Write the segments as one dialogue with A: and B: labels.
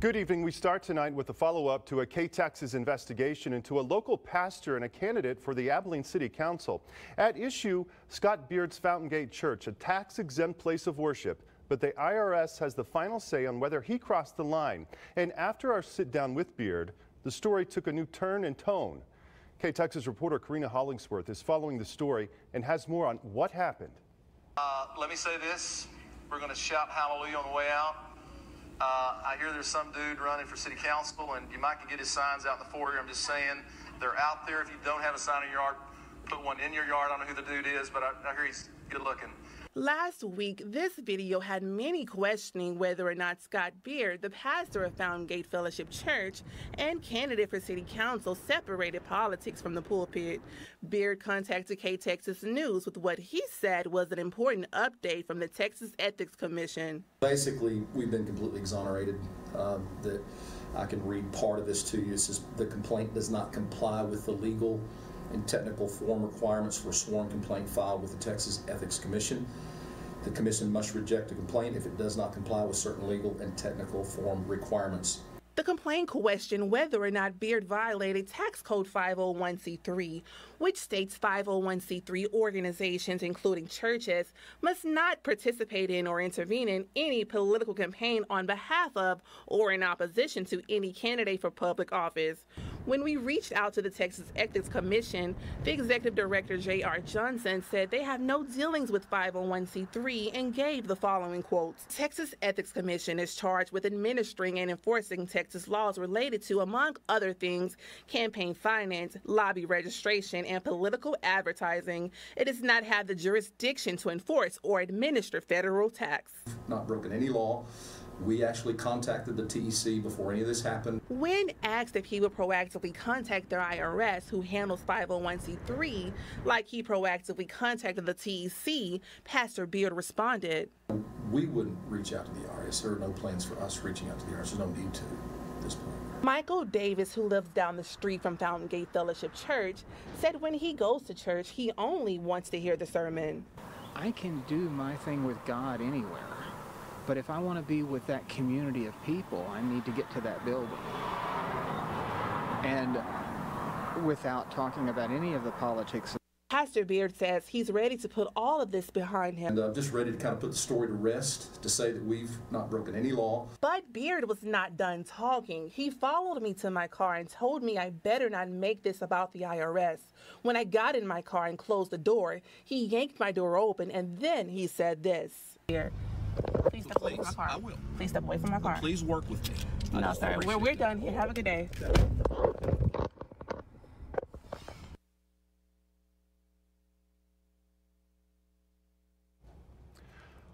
A: Good evening. We start tonight with a follow-up to a KTXS investigation into a local pastor and a candidate for the Abilene City Council. At issue, Scott Beard's Fountain Gate Church, a tax-exempt place of worship. But the IRS has the final say on whether he crossed the line. And after our sit-down with Beard, the story took a new turn and tone. KTXS reporter Karina Hollingsworth is following the story and has more on what happened.
B: Uh, let me say this. We're going to shout hallelujah on the way out. Uh, I hear there's some dude running for city council, and you might can get his signs out in the foyer. I'm just saying they're out there. If you don't have a sign in your yard, put one in your yard. I don't know who the dude is, but I, I hear he's good looking.
C: Last week, this video had many questioning whether or not Scott Beard, the pastor of Fountain Gate Fellowship Church and candidate for city council, separated politics from the pulpit. Beard contacted KTXS News with what he said was an important update from the Texas Ethics Commission.
D: Basically, we've been completely exonerated. Uh, that I can read part of this to you. This is the complaint does not comply with the legal and technical form requirements for a sworn complaint filed with the Texas Ethics Commission. The commission must reject a complaint if it does not comply with certain legal and technical form requirements.
C: The complaint questioned whether or not Beard violated Tax Code 501c3, which states 501c3 organizations, including churches, must not participate in or intervene in any political campaign on behalf of or in opposition to any candidate for public office. When we reached out to the Texas Ethics Commission, the executive director, J.R. Johnson, said they have no dealings with 501c3 and gave the following quotes Texas Ethics Commission is charged with administering and enforcing Texas laws related to, among other things, campaign finance, lobby registration, and political advertising. It does not have the jurisdiction to enforce or administer federal tax.
D: Not broken any law. We actually contacted the TEC before any of this happened.
C: When asked if he would proactively contact their IRS, who handles 501c3, like he proactively contacted the TEC, Pastor Beard responded,
D: We wouldn't reach out to the IRS. There are no plans for us reaching out to the IRS. There's no need to at this point.
C: Michael Davis, who lives down the street from Fountain Gate Fellowship Church, said when he goes to church, he only wants to hear the sermon.
E: I can do my thing with God anywhere. But if I want to be with that community of people, I need to get to that building. And without talking about any of the politics.
C: Pastor Beard says he's ready to put all of this behind him.
D: And I'm just ready to kind of put the story to rest, to say that we've not broken any law.
C: But Beard was not done talking. He followed me to my car and told me I better not make this about the IRS. When I got in my car and closed the door, he yanked my door open and then he said this. Here. Please step away from my car.
F: I will.
C: Please step away from my car.
F: Please work with me. I
C: No,
F: just
C: sir. We're, we're done here. Have a good day.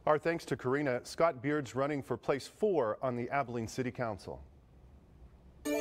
A: Our thanks to Karina. Scott Beard's running for place four on the Abilene City Council.